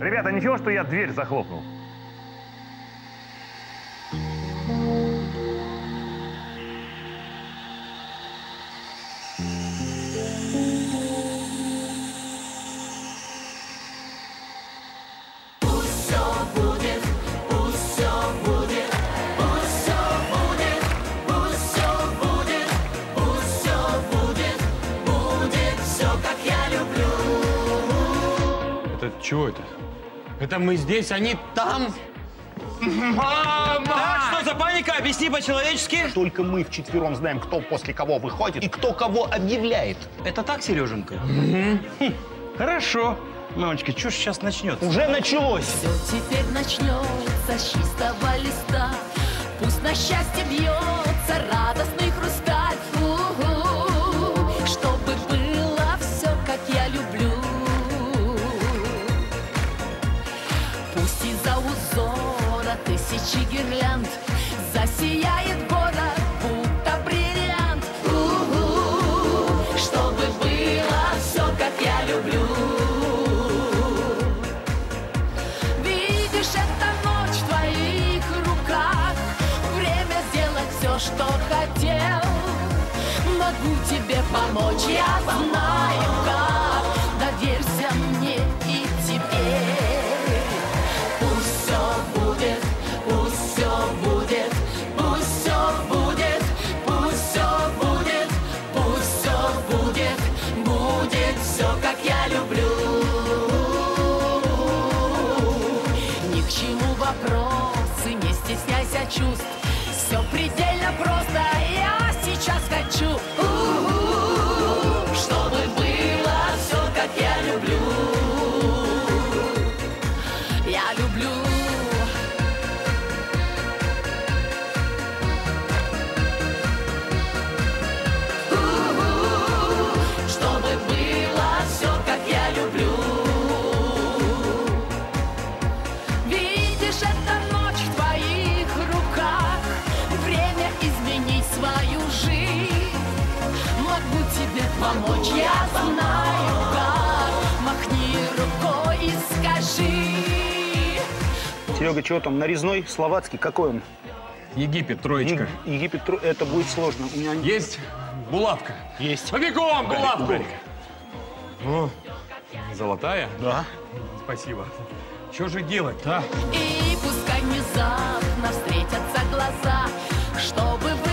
Ребята, ничего, что я дверь захлопнул? Чего это? Это мы здесь, они там? Мама! Так, что за паника? Объясни по-человечески. Только мы вчетвером знаем, кто после кого выходит и кто кого объявляет. Это так, Сереженька? Хм, Хорошо. Мамочка, что ж сейчас начнется? Уже началось. Все теперь начнется с чистого листа. Пусть на счастье бьется радостный тысячи гирлянд Засияет город, будто бриллиант. У-у-у. Чтобы было все, как я люблю. Видишь, это ночь в твоих руках Время сделать все, что хотел Могу тебе помочь, я знаю как Доверься вопросы, не стесняйся чувств. Все предельно просто, я сейчас хочу я знаю как Махни рукой и скажи Серега, чего там, нарезной, словацкий, какой он? Египет, троечка. Е- Египет, тро- это будет сложно. У меня Есть булавка? есть. Побегом, булавку! Гарик. О, золотая? Да. Спасибо. Что же делать-то, а? И пускай внезапно встретятся глаза Чтобы вы